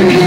you.